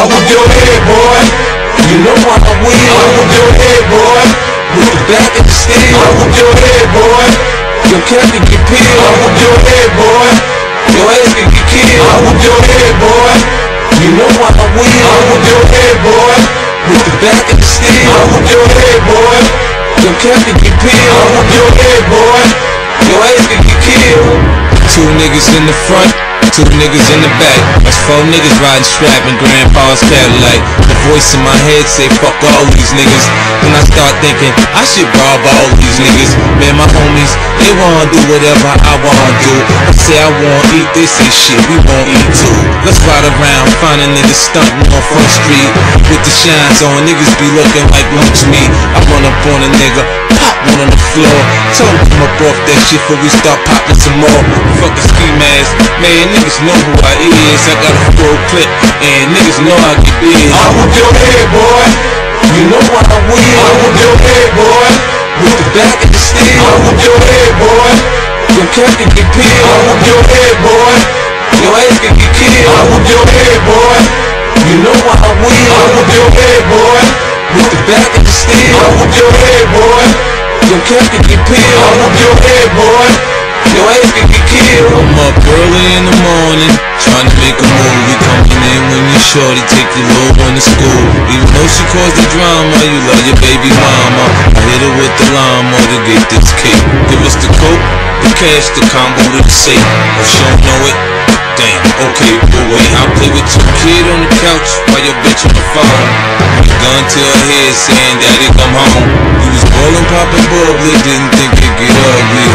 I whip your head, boy. You know I will. I whip your head, boy. With the back of the steel. I whip your head, boy. Your cap can get peeled. I whip your head, boy. Your ass can get killed. I whip your head, boy. You know I will. I whip your head, boy. With the back of the steel. I whip your head, boy. Your cap can get peeled. I whip your head, boy. Your ass can get killed. Two niggas in the front, two niggas in the back. That's four niggas riding strap in grandpa's Cadillac. The voice in my head say fuck all these niggas. Then I start thinking I should rob all these niggas. Man, my homies, they wanna do whatever I wanna do. I say I wanna eat, they say shit, we won't eat too. Let's ride around, find a nigga stunting on Front Street. With the shines on, niggas be looking like lunch meat. I run up on a nigga, pop one on the floor. Tell him come up off that shit before we start popping some more. Fucking ski mask, man, niggas know who I is. I got a full clip, and niggas know I get big. I whip your head, boy. You know I will. I whip your head, boy. With the back of the steel. I whip your head, boy. Your cap can get peeled. I whip your head, boy. Your ass can get killed. I whip your head, boy. You know I will. I whip your head, boy. With the back of the steel. I whip your head, boy. Your cap can get peeled. I whip your head, boy. Your ass can get killed. I'm up early in the morning, trying to make a move. We coming in when you shorty, take your little one to school. Even though she caused the drama, you love your baby mama. I hit her with the llama to get this cake. Give us the coke, the cash, the combo to the safe. If she don't know it, damn, okay, but wait. I'll play with your kid on the couch while your bitch on the phone. Gun to her head saying, Daddy, come home. Poppin' bubbly, didn't think it'd get ugly.